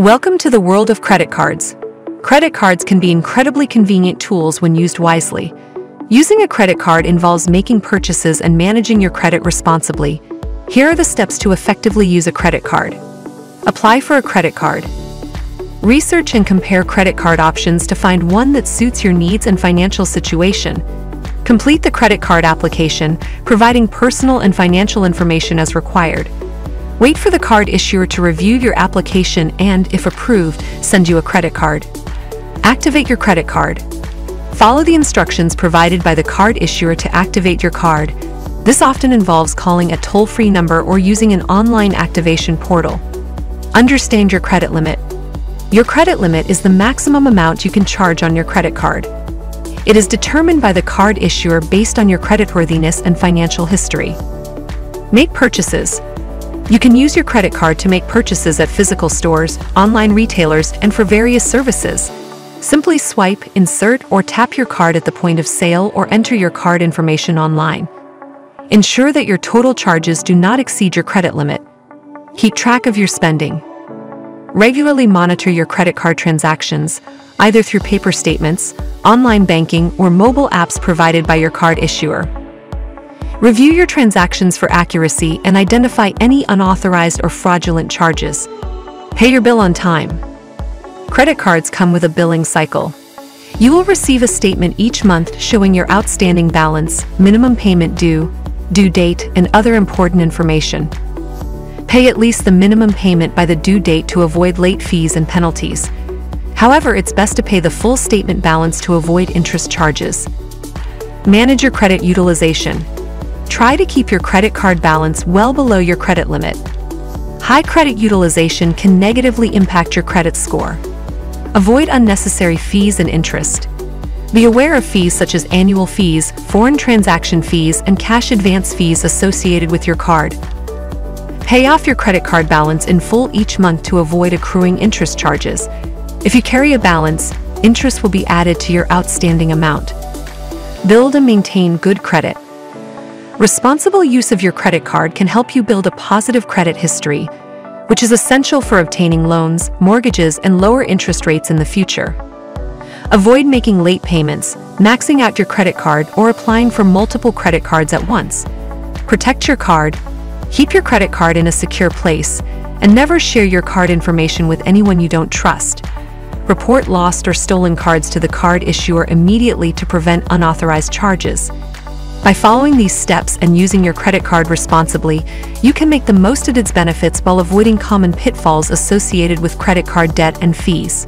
Welcome to the world of credit cards. Credit cards can be incredibly convenient tools when used wisely. Using a credit card involves making purchases and managing your credit responsibly. Here are the steps to effectively use a credit card. Apply for a credit card. Research and compare credit card options to find one that suits your needs and financial situation. Complete the credit card application, providing personal and financial information as required. Wait for the card issuer to review your application and, if approved, send you a credit card. Activate your credit card. Follow the instructions provided by the card issuer to activate your card. This often involves calling a toll-free number or using an online activation portal. Understand your credit limit. Your credit limit is the maximum amount you can charge on your credit card. It is determined by the card issuer based on your creditworthiness and financial history. Make purchases. You can use your credit card to make purchases at physical stores, online retailers, and for various services. Simply swipe, insert, or tap your card at the point of sale or enter your card information online. Ensure that your total charges do not exceed your credit limit. Keep track of your spending. Regularly monitor your credit card transactions, either through paper statements, online banking, or mobile apps provided by your card issuer. Review your transactions for accuracy and identify any unauthorized or fraudulent charges. Pay your bill on time. Credit cards come with a billing cycle. You will receive a statement each month showing your outstanding balance, minimum payment due, due date, and other important information. Pay at least the minimum payment by the due date to avoid late fees and penalties. However, it's best to pay the full statement balance to avoid interest charges. Manage your credit utilization. Try to keep your credit card balance well below your credit limit. High credit utilization can negatively impact your credit score. Avoid unnecessary fees and interest. Be aware of fees such as annual fees, foreign transaction fees, and cash advance fees associated with your card. Pay off your credit card balance in full each month to avoid accruing interest charges. If you carry a balance, interest will be added to your outstanding amount. Build and maintain good credit. Responsible use of your credit card can help you build a positive credit history, which is essential for obtaining loans, mortgages, and lower interest rates in the future. Avoid making late payments, maxing out your credit card, or applying for multiple credit cards at once. Protect your card, keep your credit card in a secure place, and never share your card information with anyone you don't trust. Report lost or stolen cards to the card issuer immediately to prevent unauthorized charges. By following these steps and using your credit card responsibly, you can make the most of its benefits while avoiding common pitfalls associated with credit card debt and fees.